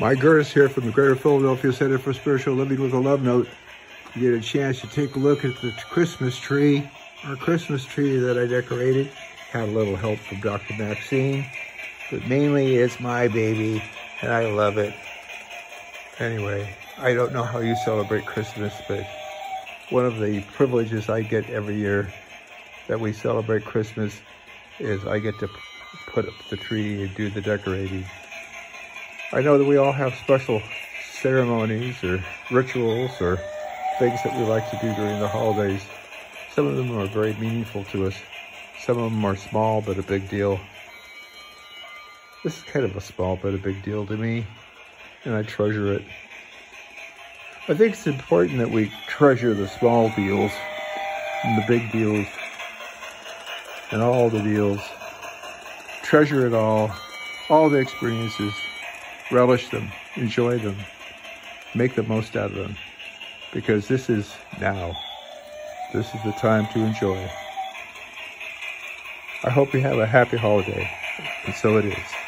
Mike Gerdes here from the Greater Philadelphia Center for Spiritual Living with a Love Note. You get a chance to take a look at the Christmas tree, our Christmas tree that I decorated. Had a little help from Dr. Maxine, but mainly it's my baby and I love it. Anyway, I don't know how you celebrate Christmas, but one of the privileges I get every year that we celebrate Christmas is I get to put up the tree and do the decorating. I know that we all have special ceremonies or rituals or things that we like to do during the holidays. Some of them are very meaningful to us. Some of them are small but a big deal. This is kind of a small but a big deal to me, and I treasure it. I think it's important that we treasure the small deals and the big deals and all the deals. Treasure it all, all the experiences, relish them, enjoy them, make the most out of them, because this is now. This is the time to enjoy. I hope you have a happy holiday, and so it is.